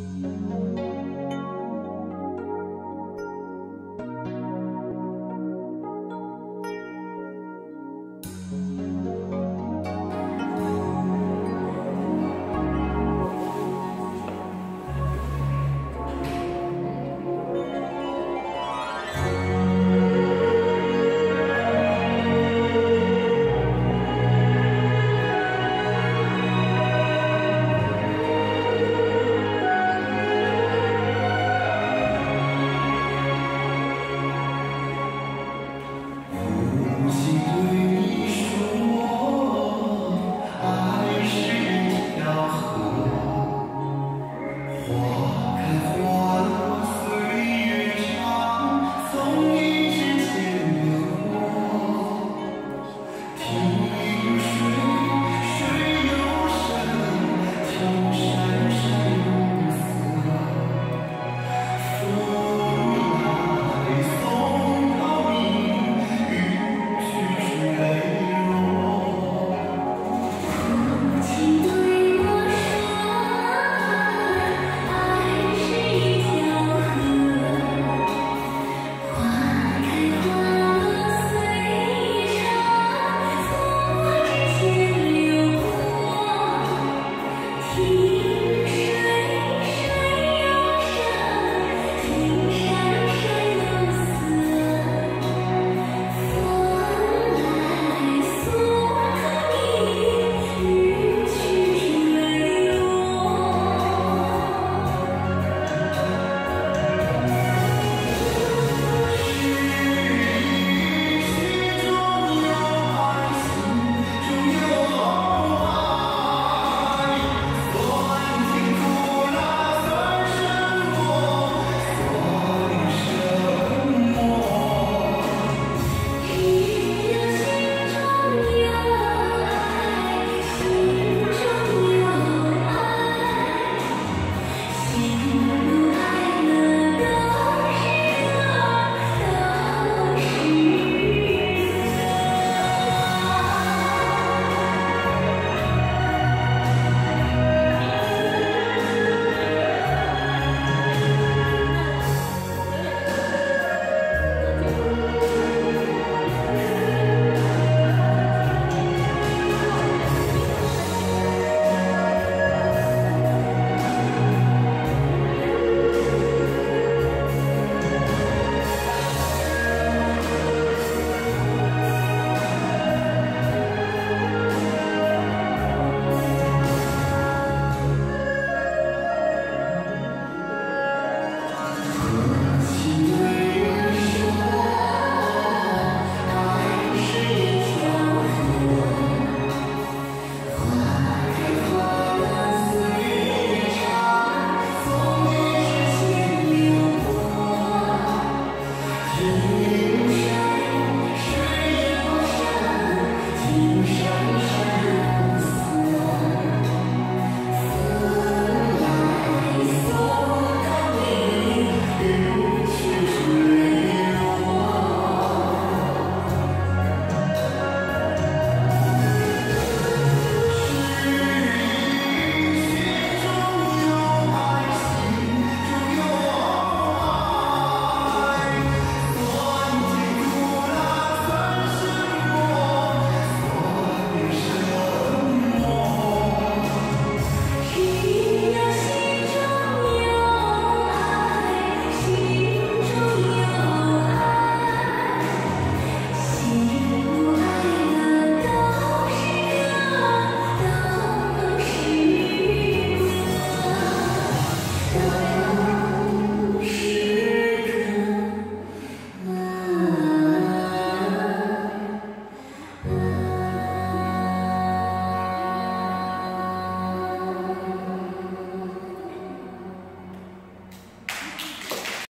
Música